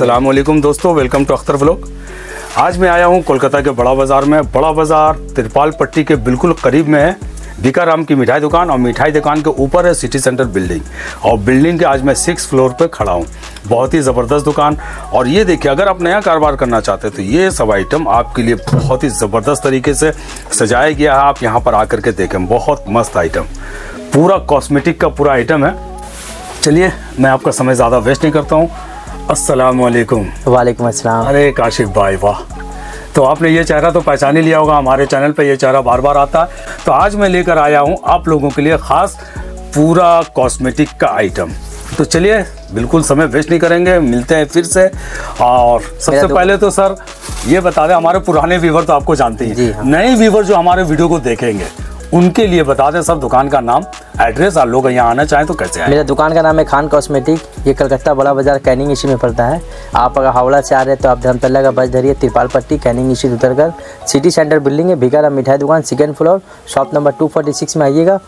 वालेकुम दोस्तों, welcome to Akhtar vlog. आज मैं आया हूँ कोलकाता के बड़ा बाज़ार में। बड़ा बाज़ार तिरपाल पट्टी के बिल्कुल करीब में है। बीकाराम की मिठाई दुकान और मिठाई दुकान के ऊपर है सिटी सेंटर बिल्डिंग। और बिल्डिंग के आज मैं सिक्स फ्लोर पे खड़ा हूँ। बहुत ही ज़बरदस्त दुकान। और ये देखिए, अगर आप नया कारोबार करना चाहते हैं तो ये सब आइटम आपके लिए बहुत ही ज़बरदस्त तरीके से सजाया गया है। आप यहाँ पर आकर के देखें, बहुत मस्त आइटम पूरा कॉस्मेटिक का पूरा आइटम है। चलिए, मैं आपका समय ज़्यादा वेस्ट नहीं करता हूँ। अस्सलाम वालेकुम वालेकुम अस्सलाम। अरे काशिफ भाई वाह। तो आपने ये चेहरा तो पहचान ही लिया होगा हमारे चैनल पे ये चेहरा बार बार आता है। तो आज मैं लेकर आया हूँ आप लोगों के लिए ख़ास पूरा कॉस्मेटिक का आइटम तो चलिए बिल्कुल समय वेस्ट नहीं करेंगे मिलते हैं फिर से। और सबसे पहले तो सर ये बता दें हमारे पुराने व्यूवर तो आपको जानते हैं हाँ। नए व्यूवर जो हमारे वीडियो को देखेंगे उनके लिए बता दें सर दुकान का नाम। एड्रेस आप लोग यहाँ आना चाहें तो कैसे आए? मेरा दुकान का नाम है खान कॉस्मेटिक। ये कलकत्ता बड़ा बाज़ार कैनिंग इसी में पड़ता है। आप अगर हावड़ा से आ रहे हैं तो आप धर्मतल्ला का बस धरिए, तिरपाल पट्टी, कैनिंग इसी उतरकर। सिटी सेंटर बिल्डिंग है भिकारा मिठाई दुकान सेकेंड फ्लोर शॉप नंबर 246 में आइएगा।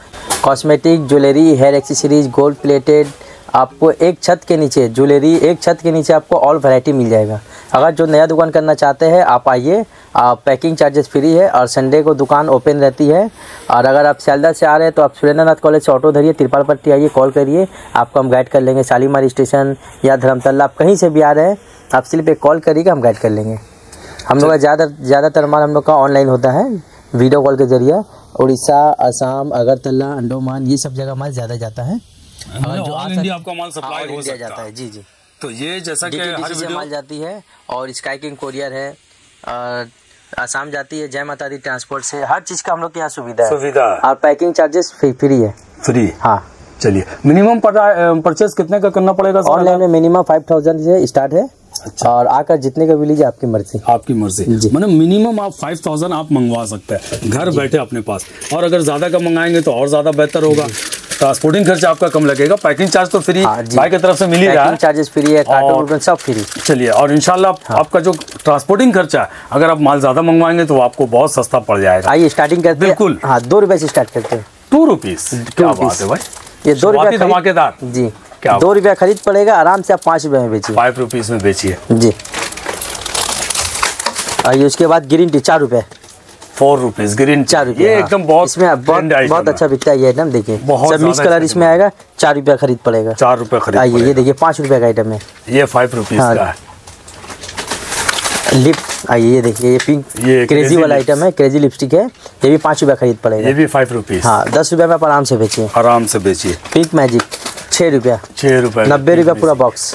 Cosmetic, jewellery hair accessories gold plated आपको एक छत के नीचे, ज्वेलरी एक छत के नीचे आपको ऑल वैरायटी मिल जाएगा। अगर जो नया दुकान करना चाहते हैं आप आइए। पैकिंग चार्जेस फ्री है और संडे को दुकान ओपन रहती है। और अगर आप सियालदा से आ रहे हैं तो आप सुरेंद्रनाथ कॉलेज से ऑटो धरिए तिरपाल पट्टी आइए कॉल करिए। आपको हम गाइड कर लेंगे। शालीमार स्टेशन या धर्मतल्ला आप कहीं से भी आ रहे हैं आप सिर्फ़ एक कॉल करिएगा हम गाइड कर लेंगे। हम लोग का ज़्यादा ज़्यादातर माल हम लोग का ऑनलाइन होता है वीडियो कॉल के ज़रिए। उड़ीसा असम अगरतला अंडोमान ये सब जगह माल ज़्यादा जाता है। और जो इंडिया आपका माल सप्लाई हो जाता है। है। जी जी। तो ये जैसा कि हर से वीडियो माल जाती है और स्काई किंग कोरियर है और आसाम जाती है जय माता दी ट्रांसपोर्ट से। हर चीज़ का हम लोग के यहाँ सुविधा है। सुविधा और पैकिंग चार्जेस फ्री है। फ्री हाँ। चलिए मिनिमम परचेज कितने का करना पड़ेगा ऑनलाइन में मिनिमम फाइव थाउज़ेंड से स्टार्ट है। अच्छा। और आकर जितने का भी लीजिए आपकी मर्ज़ी। आपकी मर्ज़ी। मतलब मिनिमम आप फाइव थाउज़ेंड आप मंगवा सकते हैं। घर बैठे अपने पास। और अगर ज़्यादा का मंगाएँगे तो और ज़्यादा बेहतर होगा। ट्रांसपोर्टिंग खर्चा आपका कम लगेगा। पैकिंग चार्ज तो फ्री हाँ, भाई की तरफ़ से मिल ही रहा है। चार्जेस फ्री है कार्टून और- सब फ्री चलिए और इंशाल्लाह हाँ। आपका जो ट्रांसपोर्टिंग खर्चा अगर आप माल ज़्यादा मंगवाएँगे तो आपको बहुत सस्ता पड़ जाएगा। आइए स्टार्टिंग करते बिल्कुल। हाँ दो रुपए से स्टार्ट करते हैं। टू रुपीज़ क्या बात है भाई। ये दो रुपया धमाकेदार। जी। क्या दो रुपया खरीद पड़ेगा आराम से आप पाँच रुपए में बेचिए। फाइव रुपीज़ में बेचिए। जी। आइए उसके बाद ग्रीन टी चार रुपए। फोर रुपीज़ ग्रीन चार रुपए ये हाँ। एकदम बहुत इसमें बहुत बहुत अच्छा बिकता है ये आइटम देखिए। बहुत मिक्स कलर इसमें आएगा चार रुपया खरीद पड़ेगा। चार रुपए खरीद आइए ये देखिए पाँच रुपए का आइटम है। ये फाइव रुपीज़ हाँ। का है। लिप आइए ये देखिए ये पिंक ये क्रेजी वाला आइटम है क्रेजी लिपस्टिक है। ये भी पाँच रुपया खरीद पड़ेगा। ये भी फाइव रुपीज़ हाँ दस रुपये में आप आराम से बेचिए। आराम से बेचिए। पिंक मैजिक छः रुपया। छह रुपया नब्बे रुपया पूरा बॉक्स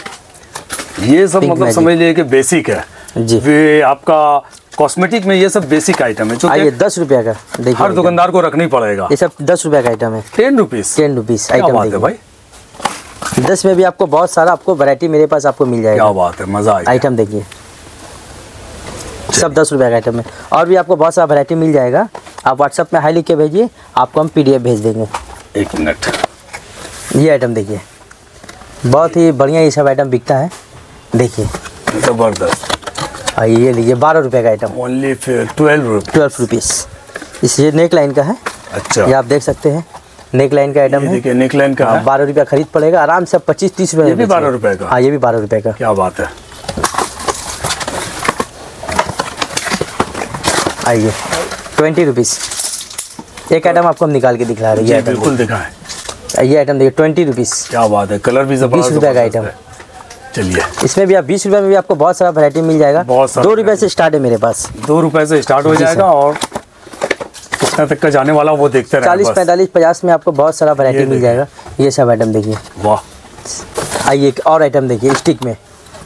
ये सब मतलब समझ लीजिए कि बेसिक है। जी। आपका कॉस्मेटिक में ये सब बेसिक आइटम है जो आइए दस रुपया का देखिए हर दुकानदार को रखनी पड़ेगा। ये सब दस रुपया का आइटम है। Ten rupees ten rupees item है भाई। दस में भी आपको बहुत सारा आपको वैरायटी मेरे पास आपको मिल जाएगा। क्या बात है मज़ा आइटम देखिए। सब दस रुपये का आइटम है। और भी आपको बहुत सारा वैरायटी मिल जाएगा। आप व्हाट्सएप में हाई लिख के भेजिए आपको हम पीडीएफ भेज देंगे। एक मिनट। ये आइटम देखिए। बहुत ही बढ़िया ये सब आइटम बिकता है। देखिए। ज़बरदस्त। आइए ये लीजिए बारह रुपये का item only twelve twelve rupees इस ये नेक लाइन का है। अच्छा। ये आप देख सकते हैं नेक लाइन का आइटम है। देखिए नेकलाइन का बारह रुपया खरीद पड़ेगा आराम से पच्चीस तीस रुपये ये भी। 12 रुपए का? हाँ ये भी बारह रुपये का। क्या बात है। आइए ट्वेंटी रुपीज़ एक आइटम आपको हम निकाल के दिखला रहे हैं बिल्कुल दिखाएँ। देखिए। ये आइटम देखिए ट्वेंटी रुपीज़ क्या बात है कलर भी 20 रुपए का आइटम। है। चलिए। इसमें भी आप बीस रुपये में भी आपको बहुत सारा वैरायटी मिल जाएगा। बहुत सारा दो रुपये से स्टार्ट है मेरे पास। दो रुपए से स्टार्ट हो जाएगा और कितना तक का जाने वाला वो देखते चालीस पैंतालीस पचास में आपको बहुत सारा वैरायटी मिल जाएगा। ये सब आइटम देखिए। वाह। आइए एक और आइटम देखिए स्टिक में।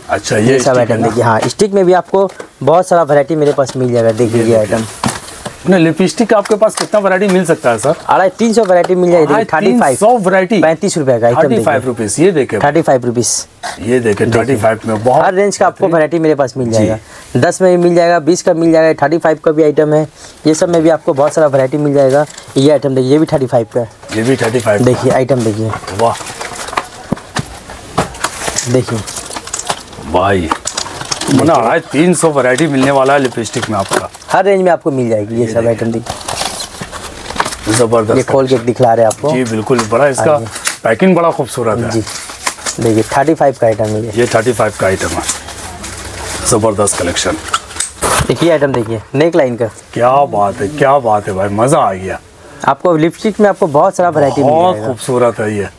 अच्छा ये ये सब आइटम देखिए। हाँ स्टिक में भी आपको बहुत सारा वैरायटी मेरे पास मिल जाएगा। देखिए ये आइटम अपने लिपस्टिक आपके पास कितना वैरायटी मिल सकता है सर अढ़ाई तीन सौ वैरायटी मिल जाएगी थर्टी फाइव सौ वैरायटी पैंतीस रुपये का थर्टी फाइव रुपीज़ ये देखे। थर्टी फाइव रुपीज़ ये देखे थर्टी फाइव में बहुत हर रेंज का आपको वैरायटी मेरे पास मिल जाएगा। दस में भी मिल जाएगा बीस का मिल जाएगा थर्टी फाइव का भी आइटम है। ये सब में भी आपको बहुत सारा वरायटी मिल जाएगा। ये आइटम देखिए ये भी थर्टी फाइव का ये भी थर्टी फाइव देखिए आइटम देखिए। वाह। देखिए। भाई। मना है तीन सौ वैरायटी मिलने वाला है लिपस्टिक में आपका। हर रेंज में आपको मिल जाएगी ये सब आइटम देखिए ये ज़बरदस्त। खोल के दिखला रहे आपको। जी बिल्कुल बड़ा इसका पैकिंग बड़ा खूबसूरत है। जी। देखिए थर्टी फाइव का आइटम है ये। ये थर्टी फाइव का आइटम है। ज़बरदस्त कलेक्शन एक ही आइटम देखिए नेक लाइन का। क्या बात है क्या बात है भाई मज़ा आ गया। आपको लिपस्टिक में आपको बहुत सारा वैरायटी मिल बहुत खूबसूरत है ये।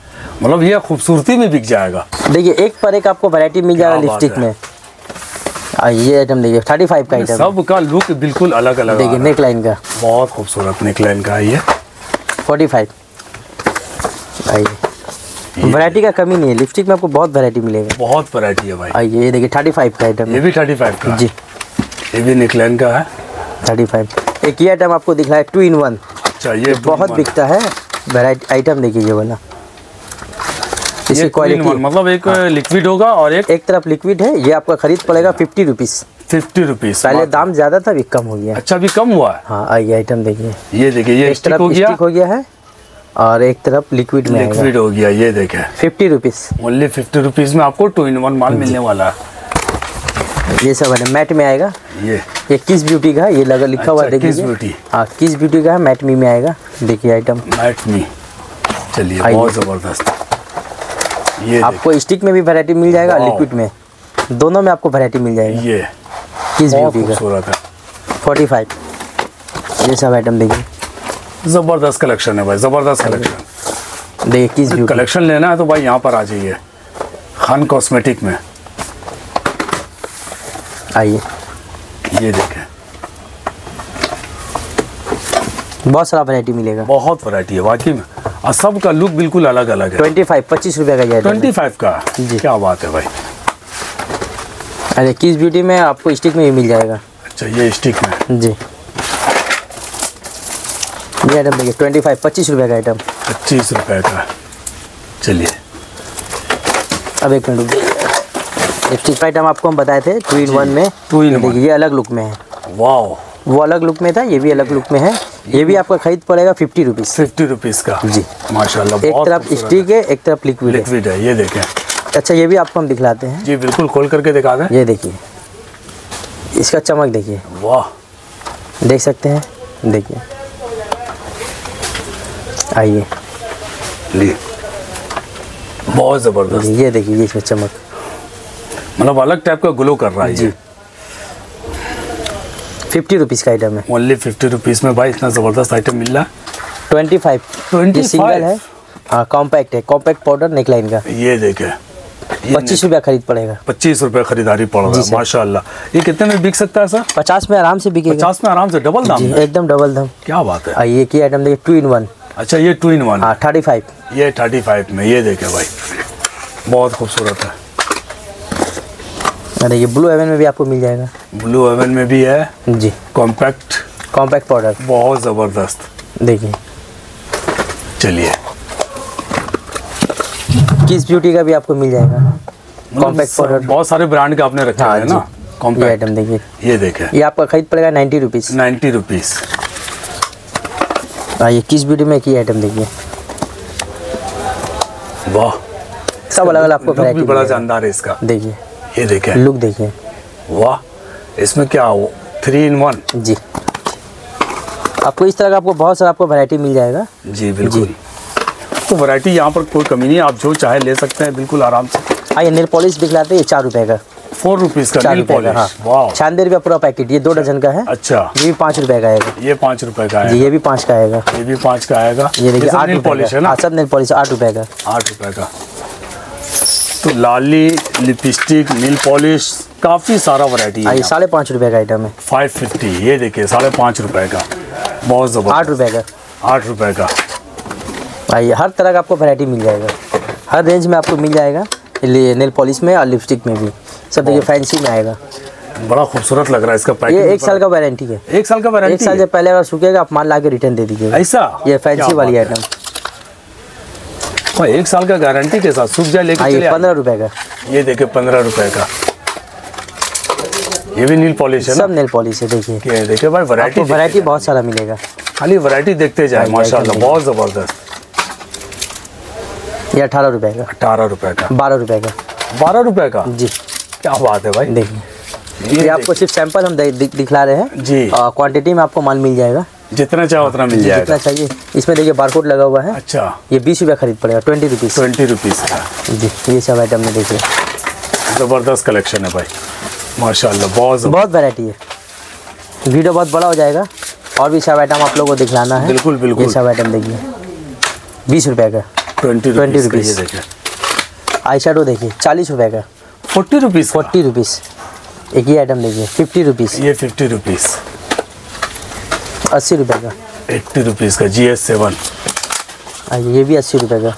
मतलब ये खूबसूरती में बिक जाएगा। देखिए एक पर एक आपको वैरायटी मिल जाएगा लिपस्टिक में। ये आइटम देखिए थर्टी फाइव का आइटम है। सबका लुक बिल्कुल अलग अलग देखिए नेक लाइन का। बहुत खूबसूरत निकलाइन का है ये। फोर्टी फाइव आइए वैरायटी का कमी नहीं है लिपस्टिक में आपको बहुत वैरायटी मिलेगा। बहुत वैरायटी है भाई। आइए ये देखिए थर्टी फाइव का आइटम ये भी थर्टी फाइव का जी। ये भी निकलाइन का है। थर्टी फाइव एक ये आइटम आपको दिख रहा है टू इन वन अच्छा ये बहुत। बिकता है। वैरायटी आइटम देखिए ये वाला। इसकी क्वालिटी मतलब एक हाँ। लिक्विड होगा और एक एक तरफ़ लिक्विड है ये आपका खरीद पड़ेगा फिफ्टी रुपीज़ फिफ्टी रुपीज़ पहले दाम ज़्यादा था अभी कम हो गया। अच्छा भी कम हुआ है? हाँ आइए आइटम देखिए। ये देखिए ये स्टिक तरफ़ हो गया। हो गया है और एक तरफ़ लिक्विड में लिक्विड हो गया ये देखे। Fifty rupees only fifty rupees में आपको टू इन वन माल मिलने वाला है। ये सब है मैट में आएगा। ये। ये किस ब्यूटी का ये लगा लिखा हुआ अच्छा, देखिए। Kiss Beauty। हाँ किस ब्यूटी का है मैट मी में आएगा। देखिए आइटम मैट मी। चलिए बहुत ज़बरदस्त। ये आपको स्टिक में भी वैरायटी मिल जाएगा लिक्विड में। दोनों में आपको वैरायटी मिल जाएगी। ये। किस ब्यूटी का फोर्टी फाइव ये सब आइटम देखिए। ज़बरदस्त कलेक्शन है भाई ज़बरदस्त कलेक्शन देखिए किस ब्यूटी कलेक्शन लेना है तो भाई यहाँ पर आ जाइए। खान कॉस्मेटिक में। आइए। ये देखें। बहुत सारा वैरायटी मिलेगा। बहुत वैरायटी है वाकई में। और सबका लुक बिल्कुल अलग अलग है। ट्वेंटी फाइव पच्चीस रुपये का ट्वेंटी फाइव का? जी। क्या बात है भाई। अरे किस ब्यूटी में आपको स्टिक में भी मिल जाएगा? अच्छा ये स्टिक में? जी। ये आइटम देखिए ट्वेंटी फाइव पच्चीस रुपये का आइटम पच्चीस रुपए का। चलिए। अब एक मिनट रुकिए। स्टिक आइटम आपको हम बताए थे टू इन वन में। Two in ये ये अलग लुक में है। वाओ वो अलग लुक में था ये भी अलग लुक में है। ये भी आपका खरीद पड़ेगा फिफ्टी रुपीज़ फिफ्टी रुपीज़ का। जी। माशाल्लाह एक तरफ़ स्टिक है। एक तरफ़ लिक्विड है। लिक्विड है ये देखें। अच्छा ये भी आपको हम दिखलाते हैं। जी बिल्कुल खोल करके दिखा दें। ये देखिए। इसका चमक देखिए। वाह। देख सकते हैं? देखिए। आइए। बहुत ज़बरदस्त। ये देखिए इसमें चमक। मतलब अलग टाइप का ग्लो कर रहा है जी। ये फिफ्टी रुपीज़ का आइटम है। ओनली फिफ्टी रुपीज़ में भाई इतना ज़बरदस्त आइटम मिल रहा? है ट्वेंटी फाइव 25? ये सिंगल है। हाँ कॉम्पैक्ट है। कॉम्पैक्ट पाउडर नेकलाइन का। ये देखे। पच्चीस रुपया खरीद पड़ेगा। पच्चीस रुपए खरीदारी पड़ रहा है माशाल्लाह। ये कितने में बिक सकता है सर? पचास में आराम से बिकेगा। पचास में आराम से डबल दाम एकदम डबल दाम। क्या बात है। आइए की आइटम देखिए टू इन वन अच्छा ये टू इन वन हाँ थर्टी फाइव ये थर्टी फाइव में ये देखे भाई। बहुत खूबसूरत है। अरे ये ब्लू हेवन में भी आपको मिल जाएगा। ब्लू एवन में भी है। जी। कॉम्पैक्ट कॉम्पैक्ट पाउडर बहुत ज़बरदस्त। देखिए। चलिए। किस ब्यूटी का भी आपको मिल जाएगा। मतलब कॉम्पैक्ट पाउडर बहुत सारे ब्रांड के आपने रखे हाँ हुए ना? कॉम्पैक्ट आइटम देखिए। ये देखे। ये आपका खरीद पड़ेगा नाइन्टी रुपीज़ नाइन्टी रुपीज़ हाँ ये किस ब्यूटी में की आइटम देखिए। वाह। सब अलग अलग आपको भी बड़ा जानदार है इसका। देखिए। ये देखे लुक देखिए। वाह इसमें क्या हो? थ्री इन वन जी। आपको इस तरह का आपको बहुत सारा आपको वैरायटी मिल जाएगा। जी बिल्कुल। तो वैरायटी यहाँ पर कोई कमी नहीं है आप जो चाहे ले सकते हैं बिल्कुल आराम से। ये नेल पॉलिश दिखलाते हैं चार रुपए का। फोर रुपीज़ का चार नील रुपए का हाँ। छियानवे रुपया पूरा पैकेट ये दो डजन का है। अच्छा। ये भी पाँच रुपए का आएगा। ये पाँच रुपए का जी है ये भी पाँच का आएगा। ये भी पाँच का आएगा। ये देखिए आठ पॉलिश है ना? हाँ सब नेल पॉलिश आठ रुपए का। आठ रुपए का। तो लाली लिपस्टिक नील पॉलिश काफ़ी सारा वैरायटी हाँ है साढ़े पाँच रुपए का आइटम है। फाइव फिफ्टी ये देखिए साढ़े पाँच रुपए का। बहुत ज़बरदस्त। आठ रुपए का। आठ रुपए का। आइए हर तरह का आपको वैरायटी मिल जाएगा। हर रेंज में आपको मिल जाएगा। नेल पॉलिश में और लिपस्टिक में भी। सब देखिए फैंसी में आएगा। बड़ा खूबसूरत लग रहा है इसका ये एक साल का वारंटी है। एक साल का वारंटी एक साल जब पहले अगर सूखेगा आप माल ला के रिटर्न दे दीजिएगा। ऐसा? ये फैंसी वाली आइटम हाँ, एक साल का गारंटी के साथ सूख जाए लेके हाँ ये। पंद्रह रुपए का। ये देखिए पंद्रह रुपए का। ये भी नील पॉलिश है ना? सब नेल पॉलिश है देखिए। देखिए भाई वैरायटी वैरायटी बहुत सारा मिलेगा। खाली वैरायटी देखते जाए माशाल्लाह बहुत ज़बरदस्त। ये अठारह रुपए का। अठारह रुपए का। बारह रुपए का। बारह रुपए का? जी। क्या बात है भाई। देखिए। ये आपको सिर्फ़ सैंपल हम दिखला रहे हैं। जी। और क्वांटिटी में आपको माल मिल जाएगा। जितना चाहे उतना मिल जाएगा। जितना चाहिए। इसमें देखिए बारकोड लगा हुआ है। अच्छा। ये बीस रुपया खरीद पड़ेगा ट्वेंटी रुपीज़ ट्वेंटी रुपीज़ का। जी ये सब आइटम में देखिए। ज़बरदस्त कलेक्शन है भाई। माशाल्लाह बहुत बहुत वैरायटी है। वीडियो बहुत बड़ा हो जाएगा। और भी सब आइटम आप लोगों को दिखलाना है। बिल्कुल, बिल्कुल। ये सब आइटम देखिए। बीस रुपए का। ट्वेंटी 20 रुपीज़ देखिए आई शेडो देखिए। चालीस रुपए का। फोर्टी रुपीज़ फोर्टी रुपीज़ एक ये आइटम देखिए फिफ्टी रुपीज़ ये फिफ्टी रुपीज़ अस्सी रुपए का। एट्टी रुपीज़ का जी एस सेवन ये भी अस्सी रुपए का।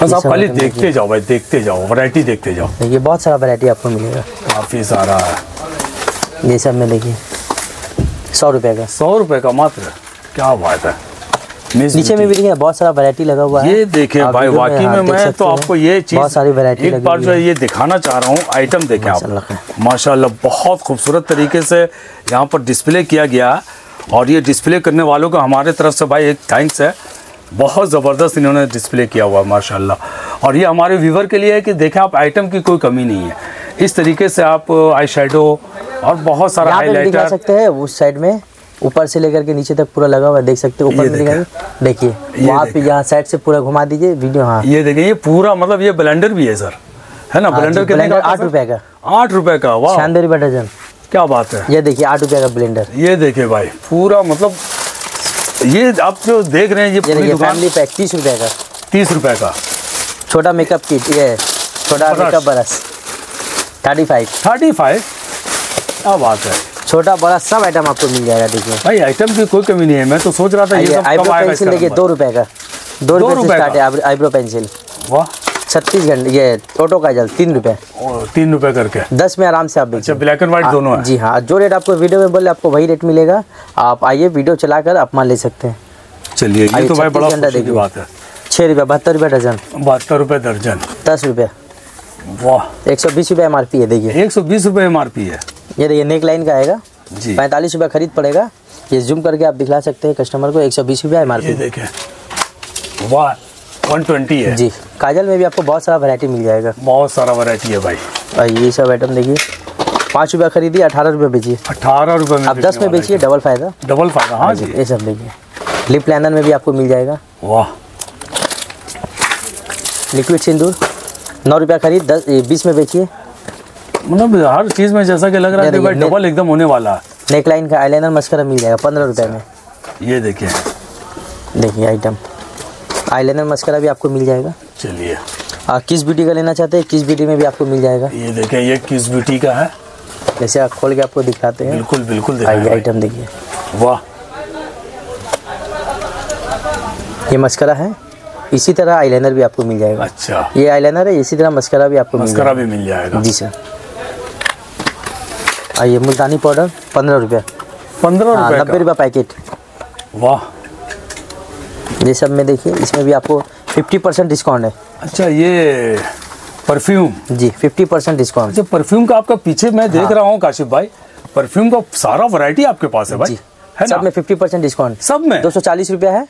बस आप खाली देखते जाओ भाई देखते जाओ वैरायटी देखते जाओ। देखिए बहुत सारा वैरायटी आपको मिलेगा। काफ़ी सारा। है ये सब में देखिए सौ रुपए का। सौ रुपए का मात्र? क्या बात है। नीचे में भी देखिए बहुत सारा वैरायटी लगा हुआ है। ये देखिए भाई वाकई हाँ, में मैं तो आपको ये चीज़ बहुत सारी वैरायटी एक बार जो है है। ये दिखाना चाह रहा हूँ आइटम देखें आप। माशाल्लाह। माशाल्लाह बहुत खूबसूरत तरीके से यहाँ पर डिस्प्ले किया गया। है और ये डिस्प्ले करने वालों का हमारे तरफ़ से भाई एक थैंक्स है। बहुत ज़बरदस्त इन्होंने डिस्प्ले किया हुआ है माशाल्लाह। और ये हमारे व्यूवर के लिए है कि देखें आप आइटम की कोई कमी नहीं है। इस तरीके से आप आई शेडो और बहुत सारा भी दिखा सकते हैं उस साइड में ऊपर से लेकर के नीचे तक पूरा लगा हुआ देख सकते हैं ऊपर में देखिए ये वहाँ पे यहाँ साइड से पूरा घुमा दीजिए वीडियो हाँ। ये देखें ये पूरा मतलब ये ब्लेंडर भी है सर है ना? हाँ ब्लेंडर कितने का है आठ? रुपए का। आठ रुपए का वाह। रुपए डजन क्या बात है? ये देखिए आठ रुपए का ब्लेंडर ये देखिए भाई पूरा मतलब ये आप जो देख रहे हैं ये पूरी दुकान फैमिली पैक तीस रुपए का। तीस रुपए का। छोटा मेकअप किट ये छोटा makeup brush thirty five thirty five क्या बात है। छोटा बड़ा सब आइटम आपको मिल जाएगा देखिए। भाई आइटम की कोई कमी नहीं है। मैं तो सोच रहा था ये सब आईब्रो आएगा पेंसिल देखिए दो रुपए का। दो दो रुपए से स्टार्ट है आईब्रो पेंसिल वाह। छत्तीस घंटे ये ऑटो का जल तीन रुपए। तीन रुपए करके? दस में आराम से आप अच्छा ब्लैक एंड व्हाइट दोनों है? जी हाँ जो रेट आपको वीडियो में बोले आपको वही रेट मिलेगा। आप आइए वीडियो चलाकर आप माल ले सकते हैं। चलिए ये तो भाई बड़ा देखिए। बात है। छः रुपये बहत्तर रुपये डजन। बहत्तर रुपए दर्जन। दस रुपये वाह। एक सौ बीस रुपये एम आर पी है देखिए। एक सौ बीस रुपए एम आर पी है। ये देखिए नेक लाइन का आएगा। जी। पैंतालीस रुपये खरीद पड़ेगा। ये जूम करके आप दिखला सकते हैं कस्टमर को एक सौ बीस रुपये एम आर पी। देखें वाह। वन ट्वेंटी है। जी। काजल में भी आपको बहुत सारा वैरायटी मिल जाएगा। बहुत सारा वैरायटी है भाई। और ये सब आइटम देखिए। पाँच रुपया खरीदिए अठारह रुपये बेचिए अठारह रुपए में आप दस में बेचिए डबल फ़ायदा। डबल फ़ायदा हाँ जी। ये सब देखिए। लिप लाइनर में भी आपको मिल जाएगा। वाह। लिक्विड सिंदूर नौ रुपया खरीद दस बीस में बेचिए। मतलब हर चीज़ में जैसा कि लग रहा है भाई डबल एकदम होने वाला है। नेक लाइन का आईलाइनर मस्करा मिल जाएगा पंद्रह रुपये में। ये देखिए। देखिए आइटम आईलाइनर मस्करा भी आपको मिल जाएगा। चलिए। किस ब्यूटी का लेना चाहते हैं किस ब्यूटी में भी आपको मिल जाएगा। ये देखें ये किस ब्यूटी का है? जैसे आप खोल के आपको दिखाते हैं। बिल्कुल बिल्कुल आइए आइटम देखिए। वाह। ये मस्करा है। इसी तरह आईलाइनर भी आपको मिल जाएगा। अच्छा। ये आईलाइनर है इसी तरह मस्करा भी आपको मस्करा भी मिल जाएगा। जी सर। आइए मुल्तानी पाउडर पंद्रह रुपये पंद्रह हाँ नब्बे रुपये पैकेट। वाह। ये सब में देखिए इसमें भी आपको फिफ्टी परसेंट डिस्काउंट है। अच्छा ये परफ्यूम जी फिफ्टी परसेंट डिस्काउंट अच्छा परफ्यूम का आपका पीछे मैं देख हाँ। रहा हूँ काशिफ भाई। परफ्यूम का सारा वैरायटी आपके पास है भाई। जी। है सब में फिफ्टी परसेंट डिस्काउंट सब में? दो सौ चालीस रुपया है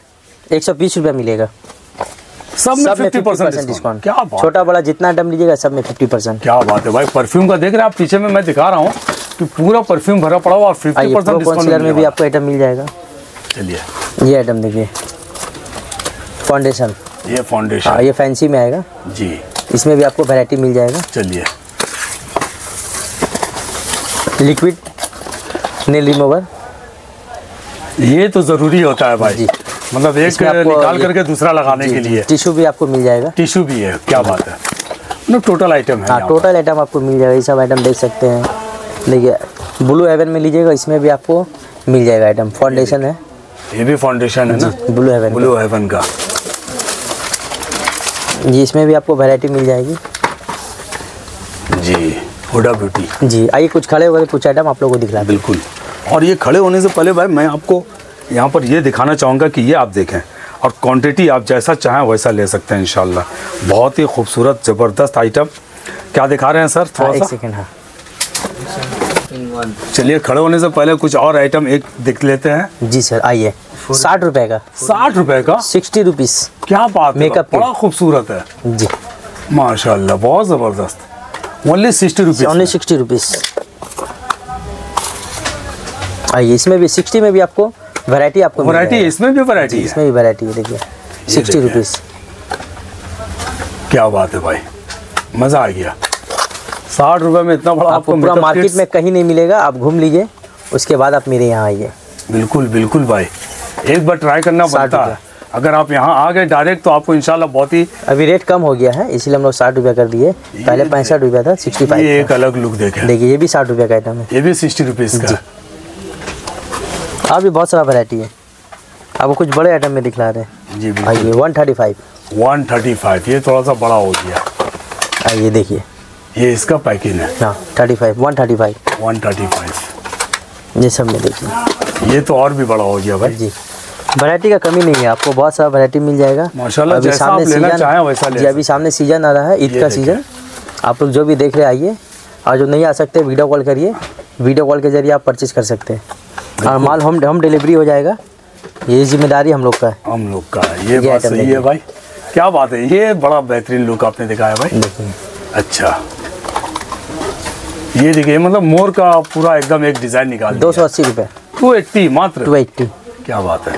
एक सौ बीस रुपया मिलेगा। सब में फिफ्टी परसेंट डिस्काउंट डिस्काउंट क्या बात छोटा बड़ा जितना आइटम लीजिएगा सब में फिफ्टी परसेंट क्या बात है भाई परफ्यूम का देख रहे हैं आप पीछे में मैं दिखा रहा हूँ कि पूरा परफ्यूम भरा पड़ा हुआ और फिफ्टी परसेंट प्रो कंसीलर में भी आपको आइटम मिल जाएगा। चलिए। ये आइटम देखिए। फाउंडेशन ये हाँ फाउंडेशन ये फैंसी में आएगा। जी। इसमें भी आपको वैरायटी मिल जाएगा। चलिए। लिक्विड नेल रिमूवर ये तो ज़रूरी होता है भाई। जी। मतलब एक निकाल करके दूसरा लगाने के लिए। टिश्यू भी आपको मिल जाएगा। टिश्यू भी है क्या बात है। मतलब टोटल आइटम है हाँ टोटल आइटम आपको मिल जाएगा ये सब आइटम देख सकते हैं। देखिए ब्लू हेवन में लीजिएगा इसमें भी आपको मिल जाएगा आइटम फाउंडेशन है। ये भी फाउंडेशन है ना? ब्लू हेवन ब्लू हेवन का। जी इसमें भी आपको वैरायटी मिल जाएगी। जी हुडा ब्यूटी जी आइए कुछ खड़े हुए कुछ आइटम आप लोगों को दिखला बिल्कुल। और ये खड़े होने से पहले भाई मैं आपको यहाँ पर ये दिखाना चाहूँगा कि ये आप देखें और क्वांटिटी आप जैसा चाहें वैसा ले सकते हैं इंशाल्लाह। बहुत ही खूबसूरत ज़बरदस्त आइटम क्या दिखा रहे हैं सर हाँ थोड़ा एक सा? सेकेंड हाँ। चलिए खड़े होने से पहले कुछ और आइटम एक देख लेते हैं। जी सर आइए। साठ रुपए का। साठ रुपए का? सिक्सटी रुपीज़ क्या बात है Makeup बड़ा खूबसूरत है। जी। माशाल्लाह बहुत ज़बरदस्त। Only sixty rupees only sixty rupees आइए इसमें भी सिक्सटी में भी आपको वैरायटी आपको वैरायटी इसमें भी वैरायटी इसमें भी वैरायटी है देखिए। सिक्सटी रुपीज़ क्या बात है भाई। मज़ा आ गया। साठ रुपए में इतना बड़ा आपको पूरा मार्केट में कहीं नहीं मिलेगा आप घूम लीजिए उसके बाद आप मेरे यहाँ आइए। बिल्कुल बिल्कुल भाई। एक बार ट्राई करना बनता है अगर आप यहाँ आ गए डायरेक्ट तो आपको इंशाल्लाह बहुत ही अभी रेट कम हो गया है इसीलिए हम लोग साठ रुपया कर दिए। पहले पैंसठ रुपया था सिक्सटी ये फाइव एक अलग लुक देखे। देखिए ये भी साठ रुपया का आइटम है। ये भी सिक्सटी रुपीज़ का। है। और भी बहुत सारा वैरायटी है। आपको कुछ बड़े आइटम में दिखला रहे हैं। जी आइए one thirty five one thirty five ये थोड़ा सा बड़ा हो गया। आइए देखिए। ये इसका पैकिंग है। हाँ thirty five one thirty five one thirty five ये सब में देखिए ये तो और भी बड़ा हो गया भाई। जी। वैरायटी का कमी नहीं है आपको बहुत सारा वैरायटी मिल जाएगा। माशाल्लाह, जैसा आप लेना चाहें वैसा ले जी अभी सामने सीज़न आ रहा है ईद का सीज़न आप लोग जो भी देख रहे आइए। और जो नहीं आ सकते वीडियो कॉल करिए। वीडियो कॉल के ज़रिए आप परचेज कर सकते हैं। और माल होम होम डिलीवरी हो जाएगा। ये ज़िम्मेदारी हम लोग का है। हम लोग का है। ये ये बात सही है भाई। क्या बात है ये बड़ा बेहतरीन लुक आपने दिखाया भाई। अच्छा। ये देखिए मतलब मोर का पूरा एकदम एक डिज़ाइन निकाल दो सौ अस्सी रुपये टू एट्टी मात्र? टू एट्टी क्या बात है।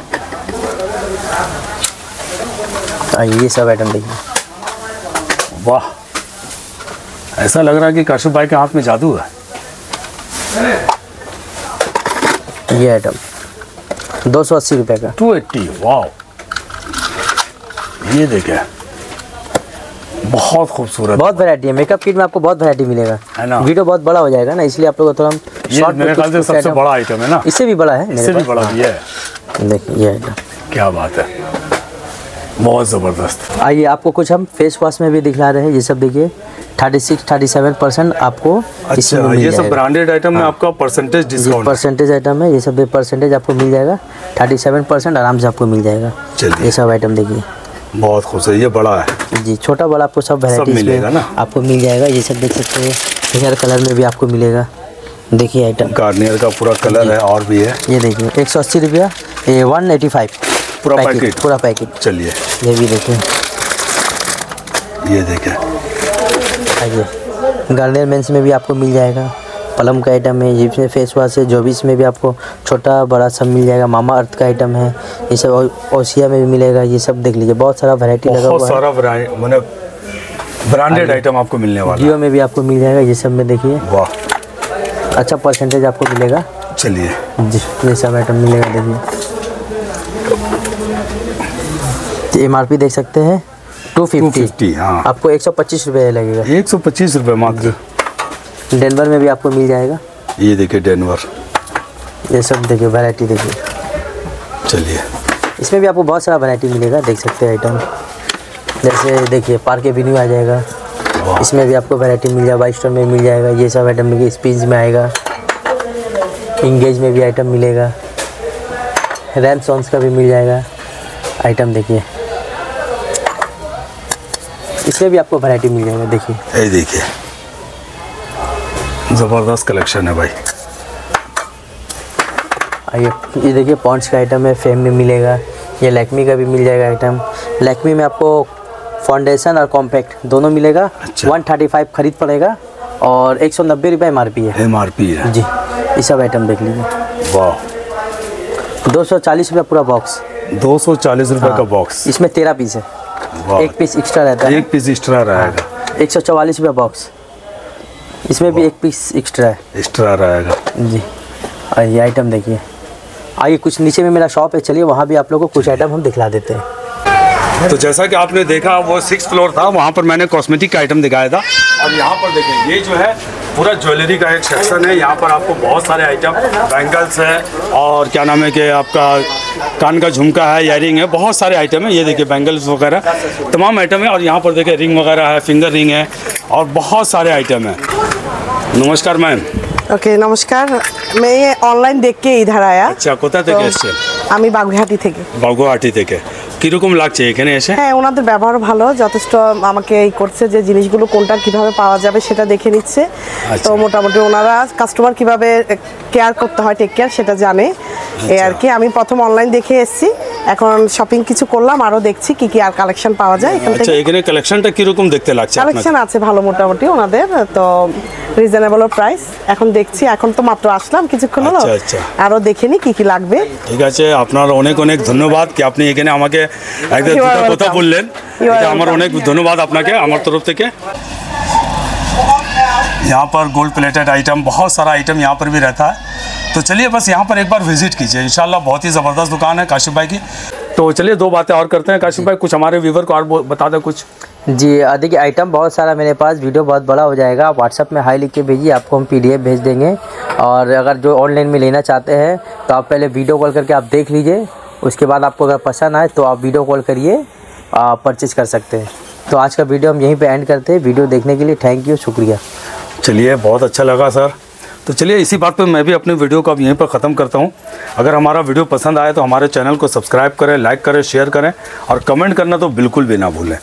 ये सब आइटम देखिए। वाह। ऐसा लग रहा है कि कश्यप भाई के हाथ में जादू है। ये आइटम दो सौ अस्सी रुपये का। टू एट्टी वाह। ये देखे बहुत खूबसूरत। बहुत वैरायटी है। मेकअप किट में आपको बहुत वैरायटी मिलेगा। है ना? वीडियो बहुत बड़ा हो जाएगा ना इसलिए आप लोग थोड़ा में मेरे ख्याल से सबसे बड़ा आइटम है ना? इससे भी बड़ा है इससे भी बड़ा भी है। हाँ, देखिए ये आइटम क्या बात है। बहुत ज़बरदस्त। आइए आपको कुछ हम फेस वॉश में भी दिखला रहे हैं। ये सब देखिए thirty six thirty seven percent आपको अच्छा ये सब ब्रांडेड आइटम में आपका परसेंटेज डिस्काउंट परसेंटेज आइटम है ये सब परसेंटेज आपको मिल जाएगा। थर्टी सेवन परसेंट आराम से आपको मिल जाएगा। ये सब आइटम देखिए। बहुत खुश है ये बड़ा है। जी छोटा बड़ा आपको सब वैरायटी मिलेगा ना? आपको मिल जाएगा ये सब देख सकते हैं। हेयर कलर में भी आपको मिलेगा। देखिए आइटम गार्नियर का पूरा कलर है और भी है। ये देखिए एक सौ अस्सी रुपया ये वन एटी फाइव पूरा पैकेट? पूरा पैकेट। चलिए। ये भी देखिए। ये देखें। आइए। गार्नियर मेंस में भी आपको मिल जाएगा। पलम का आइटम है जिसमें फेस वॉश है जो भी इसमें भी आपको छोटा बड़ा सब मिल जाएगा मामा अर्थ का आइटम है ये सब ओसिया में भी मिलेगा ये सब देख लीजिए बहुत सारा वैरायटी लगा हुआ है। सारा मतलब ब्रांडेड आइटम आपको मिलने वाला जियो में भी आपको मिल जाएगा ये सब में देखिए। वाह। अच्छा परसेंटेज आपको मिलेगा? चलिए। जी ये सब आइटम मिलेगा देखिए। एम आर पी देख सकते हैं टू फिफ्टी हाँ। आपको एक सौ पच्चीस रुपये लगेगा। एक सौ पच्चीस रुपये मात्र। डेनवर में भी आपको मिल जाएगा। ये देखिए डेनवर। ये सब देखिए वैरायटी देखिए। चलिए। इसमें भी आपको बहुत सारा वैरायटी मिलेगा देख सकते हैं आइटम जैसे देखिए पार्क एवेन्यू आ जाएगा। इसमें भी आपको वैरायटी मिल जाएगा वाइट स्टोन में मिल जाएगा ये सब आइटम मिलेगा स्पीज में आएगा। इंगेज में भी आइटम मिलेगा। रैम सॉन्स का भी मिल जाएगा आइटम देखिए। इसमें भी आपको वैरायटी मिल जाएगा देखिए। देखिए। ज़बरदस्त कलेक्शन है भाई। आइए ये देखिए पॉन्ड्स का आइटम है फेम में मिलेगा। ये लैक्मी का भी मिल जाएगा आइटम लैक्मी में आपको फाउंडेशन और कॉम्पैक्ट दोनों मिलेगा। अच्छा। वन थर्टी फाइव खरीद पड़ेगा और एक सौ नब्बे रुपये एम आर पी है। एम आर पी है। जी ये सब आइटम देख लीजिए। वाह। दो सौ चालीस रुपये पूरा बॉक्स दो सौ चालीस रुपये का बॉक्स इसमें तेरह पीस है। एक पीस एक्स्ट्रा रहता है। एक पीस एक्स्ट्रा रहेगा। एक सौ चौवालीस रुपये बॉक्स इसमें भी एक पीस एक्स्ट्रा है। एक्स्ट्रा रहेगा। जी। और ये आइटम देखिए। आइए कुछ नीचे में मेरा शॉप है चलिए वहाँ भी आप लोगों को कुछ आइटम हम दिखला देते हैं। तो जैसा कि आपने देखा वो सिक्स फ्लोर था वहाँ पर मैंने कॉस्मेटिक का आइटम दिखाया था। और यहाँ पर देखें ये जो है पूरा ज्वेलरी का एक सेक्शन है। यहाँ पर आपको बहुत सारे आइटम बैंगल्स है और क्या नाम है कि आपका कान का झुमका है इयरिंग है बहुत सारे आइटम है। ये देखिए बैंगल्स वगैरह तमाम आइटम है। और यहाँ पर देखिए रिंग वगैरह है फिंगर रिंग है और बहुत सारे आइटम है। नमस्कार मैम ওকে নমস্কার মেয়ে অনলাইন দেখে ইধার আয়া আচ্ছা কোথা থেকে এসছেন আমি বাগুইহাটি থেকে বাগুয়াহাটি থেকে কীরকম লাগছে এখানে এসে হ্যাঁ ওনাদের ব্যবহার ভালো যথেষ্ট আমাকে এই করছে যে জিনিসগুলো কোনটা কিভাবে পাওয়া যাবে সেটা দেখে নিচ্ছে আচ্ছা। তো মোটামুটি ওনারা কাস্টমার কিভাবে কেয়ার করতে হয় টেক কেয়ার সেটা জানে এই আর কি আমি প্রথম অনলাইন দেখে এসেছি এখন শপিং কিছু করলাম আরও দেখছি কি কি আর কালেকশন পাওয়া যায় এখান আচ্ছা থেকে এখানে কালেকশনটা কীরকম দেখতে লাগছে আপনাকে কালেকশন আছে ভালো মোটামুটি ওনাদের তো রিজনেবল প্রাইস এখন দেখছি এখন তো মাত্র আসলাম কিছুক্ষণ হলো আচ্ছা, আচ্ছা। আরও দেখে নি কি কি লাগবে ঠিক আছে আপনার অনেক অনেক ধন্যবাদ কি আপনি এখানে আমাকে একদম You are দুটো কথা welcome. বললেন You are এটা আমার welcome. অনেক ধন্যবাদ আপনাকে আমার তরফ থেকে यहाँ पर गोल्ड प्लेटेड आइटम बहुत सारा आइटम यहाँ पर भी रहता है तो चलिए बस यहाँ पर एक बार विज़िट कीजिए। इनशाला बहुत ही ज़बरदस्त दुकान है काशिफ भाई की। तो चलिए दो बातें और करते हैं। काशिफ भाई कुछ हमारे व्यूवर को और बता दें कुछ। जी देखिए आइटम बहुत सारा मेरे पास। वीडियो बहुत बड़ा हो जाएगा। आप व्हाट्सअप में हाई लिख के भेजिए आपको हम पीडीएफ भेज देंगे। और अगर जो ऑनलाइन में लेना चाहते हैं तो आप पहले वीडियो कॉल करके आप देख लीजिए। उसके बाद आपको अगर पसंद आए तो आप वीडियो कॉल करिए। परचेज कर सकते हैं। तो आज का वीडियो हम यहीं पे एंड करते हैं। वीडियो देखने के लिए थैंक यू शुक्रिया। चलिए बहुत अच्छा लगा सर तो चलिए इसी बात पे मैं भी अपने वीडियो को अब यहीं पर ख़त्म करता हूँ। अगर हमारा वीडियो पसंद आए तो हमारे चैनल को सब्सक्राइब करें, लाइक करें, शेयर करें और कमेंट करना तो बिल्कुल भी ना भूलें।